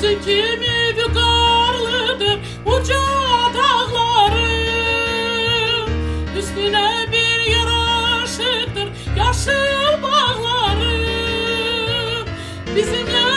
Sizin kimi vikarlıdır uca dağlarım. Üstüne bir yaraşıktır yaşlı bağlarım. Bizim yaşlı